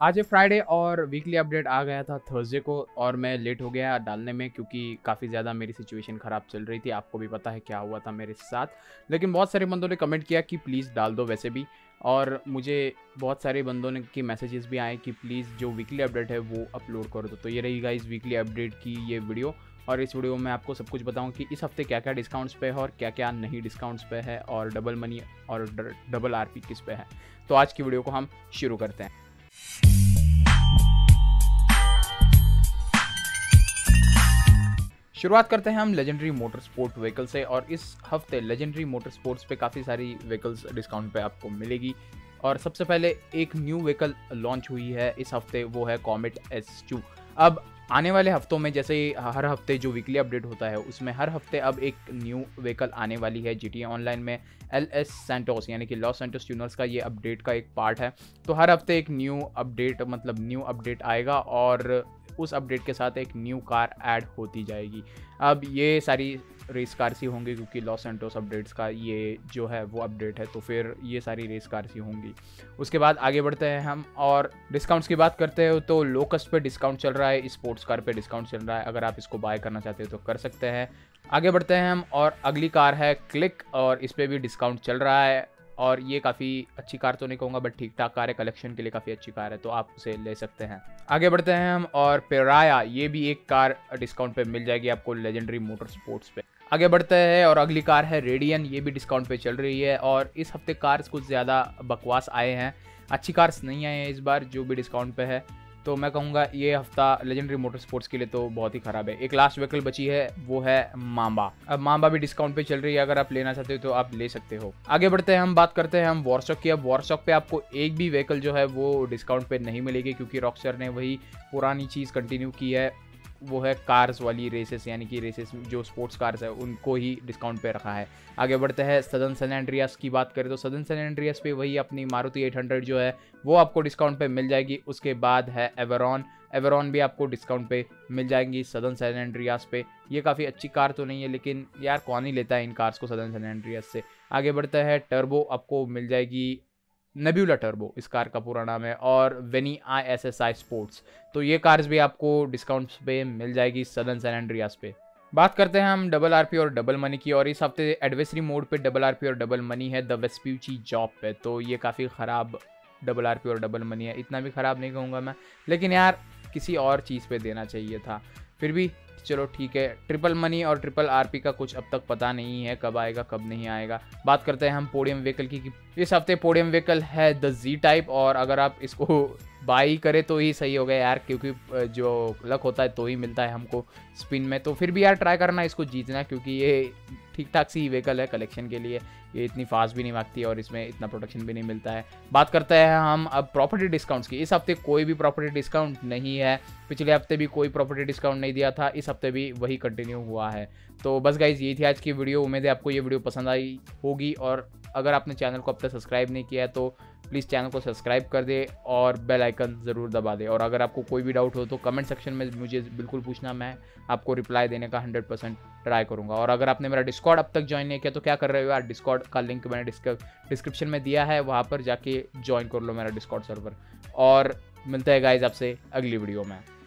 आज है फ्राइडे और वीकली अपडेट आ गया था थर्सडे को और मैं लेट हो गया डालने में क्योंकि काफ़ी ज़्यादा मेरी सिचुएशन ख़राब चल रही थी। आपको भी पता है क्या हुआ था मेरे साथ। लेकिन बहुत सारे बंदों ने कमेंट किया कि प्लीज़ डाल दो वैसे भी और मुझे बहुत सारे बंदों ने के मैसेजेस भी आए कि प्लीज़ जो वीकली अपडेट है वो अपलोड कर। दो तो ये रहेगा इस वीकली अपडेट की ये वीडियो और इस वीडियो में आपको सब कुछ बताऊँ कि इस हफ़्ते क्या क्या डिस्काउंट्स पे है और क्या क्या नहीं डिस्काउंट्स पे है और डबल मनी और डबल आरपी किस पे है। तो आज की वीडियो को हम शुरू करते हैं। शुरुआत करते हैं हम लेजेंडरी मोटर स्पोर्ट व्हीकल से और इस हफ़्ते लेजेंडरी मोटर स्पोर्ट्स पे काफ़ी सारी व्हीकल्स डिस्काउंट पे आपको मिलेगी। और सबसे पहले एक न्यू व्हीकल लॉन्च हुई है इस हफ़्ते, वो है कॉमेट एस टू अब आने वाले हफ्तों में जैसे हर हफ़्ते जो वीकली अपडेट होता है, उसमें हर हफ़्ते अब एक न्यू व्हीकल आने वाली है जीटीए ऑनलाइन में एल एस सेंटोस यानी कि लॉस सेंटोस ट्यूनर्स का ये अपडेट का एक पार्ट है। तो हर हफ़्ते एक न्यू अपडेट मतलब न्यू अपडेट आएगा और उस अपडेट के साथ एक न्यू कार ऐड होती जाएगी। अब ये सारी रेस कार सी होंगी क्योंकि लॉस सेंटोस अपडेट्स का ये जो है वो अपडेट है तो फिर ये सारी रेस कार सी होंगी। उसके बाद आगे बढ़ते हैं हम और डिस्काउंट्स की बात करते हो तो लोकस्ट पे डिस्काउंट चल रहा है स्पोर्ट्स कार पे डिस्काउंट चल रहा है। अगर आप इसको बाय करना चाहते हो तो कर सकते हैं। आगे बढ़ते हैं हम और अगली कार है क्लिक और इस पर भी डिस्काउंट चल रहा है। और ये काफ़ी अच्छी कार तो नहीं कहूँगा बट ठीक ठाक कार है कलेक्शन के लिए काफ़ी अच्छी कार है तो आप उसे ले सकते हैं। आगे बढ़ते हैं हम, और पेराया ये भी एक कार डिस्काउंट पे मिल जाएगी आपको लेजेंडरी मोटर स्पोर्ट्स पे। आगे बढ़ते हैं, और अगली कार है रेडियन ये भी डिस्काउंट पे चल रही है, और इस हफ़्ते कार्स कुछ ज़्यादा बकवास आए हैं। अच्छी कार्स नहीं आए हैं इस बार, जो भी डिस्काउंट पे है। तो मैं कहूँगा ये हफ़्ता लेजेंडरी मोटर स्पोर्ट्स के लिए तो बहुत ही ख़राब है। एक लास्ट व्हीकल बची है, वो है मांबा अब मांबा भी डिस्काउंट पे चल रही है, अगर आप लेना चाहते हो तो आप ले सकते हो। आगे बढ़ते हैं, हम बात करते हैं हम वॉरशॉक की। अब वॉरशॉक पे आपको एक भी व्हीकल जो है वो डिस्काउंट पे नहीं मिलेगी, क्योंकि रॉक्सर ने वही पुरानी चीज़ कंटिन्यू की है। वो है कार्स वाली रेसेस यानी कि रेसेस जो स्पोर्ट्स कार्स है, उनको ही डिस्काउंट पे रखा है। आगे बढ़ते हैं सदन सन एंड्रियास की बात करें तो सदन सन एंड्रियास पे वही अपनी मारुति 800 जो है, वो आपको डिस्काउंट पे मिल जाएगी। उसके बाद है एवरॉन एवरॉन भी आपको डिस्काउंट पे मिल जाएँगी सदन सन एंड्रियास पे। ये काफ़ी अच्छी कार तो नहीं है, लेकिन यार कौन ही लेता है इन कार्स को सदन सन एंड्रियास से। आगे बढ़ता है टर्बो आपको मिल जाएगी नेब्यूला टर्बो इस कार का पूरा नाम है, और Weeny I S S I sports तो ये कार्स भी आपको डिस्काउंट पे मिल जाएगी सदन सैन एंड्रियास पे। बात करते हैं हम डबल आरपी और डबल मनी की, और इस हफ़्ते एडवेसरी मोड पे डबल आरपी और डबल मनी है द वेस्प्यूची जॉब पे। तो ये काफ़ी ख़राब डबल आरपी और डबल मनी है, इतना भी ख़राब नहीं कहूँगा मैं, लेकिन यार किसी और चीज़ पे देना चाहिए था। फिर भी चलो ठीक है ट्रिपल मनी और ट्रिपल आरपी का कुछ अब तक पता नहीं है, कब आएगा, कब नहीं आएगा। बात करते हैं हम पोडियम व्हीकल की इस हफ़्ते पोडियम व्हीकल है द जी टाइप और अगर आप इसको बाई करे तो ही सही हो गया यार, क्योंकि जो लक होता है तो ही मिलता है हमको स्पिन में। तो फिर भी यार ट्राई करना इसको जीतना, क्योंकि ये ठीक ठाक सी व्हीकल है कलेक्शन के लिए। ये इतनी फास्ट भी नहीं भागती और इसमें इतना प्रोटेक्शन भी नहीं मिलता है। बात करते हैं हम अब प्रॉपर्टी डिस्काउंट्स की। इस हफ़्ते कोई भी प्रॉपर्टी डिस्काउंट नहीं है। पिछले हफ़्ते भी कोई प्रॉपर्टी डिस्काउंट नहीं दिया था। इस हफ़्ते भी वही कंटिन्यू हुआ है। तो बस गाइज़ ये थी आज की वीडियो उम्मीद है आपको ये वीडियो पसंद आई होगी और अगर आपने चैनल को अब तक सब्सक्राइब नहीं किया है तो प्लीज़ चैनल को सब्सक्राइब कर दे और बेल आइकन ज़रूर दबा दे। और अगर आपको कोई भी डाउट हो तो कमेंट सेक्शन में मुझे बिल्कुल पूछना, मैं आपको रिप्लाई देने का हंड्रेड परसेंट ट्राई करूँगा। और अगर आपने मेरा डिस्कॉर्ड अब तक ज्वाइन नहीं किया तो क्या कर रहे हो यार? डिस्कॉर्ड का लिंक मैंने डिस्क्रिप्शन में दिया है, वहाँ पर जाके ज्वाइन कर लो मेरा डिस्कॉर्ड सर्वर और मिलता है गाइज़ आपसे अगली वीडियो में।